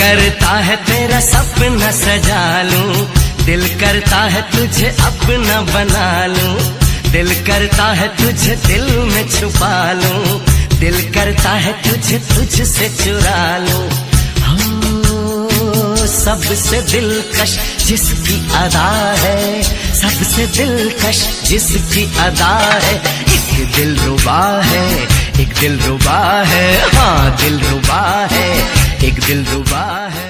करता है तेरा सपना सजा लूँ। दिल करता है तुझे अपना बना लूँ। दिल करता है तुझे दिल में छुपा लूँ। दिल करता है तुझे तुझसे चुरा लूँ। हो, सबसे दिलकश जिसकी अदा है। सबसे दिलकश जिसकी अदा है। एक दिल रुबा है, एक दिल रुबा है। हाँ दिल रुबा है। एक दिल रुबा है।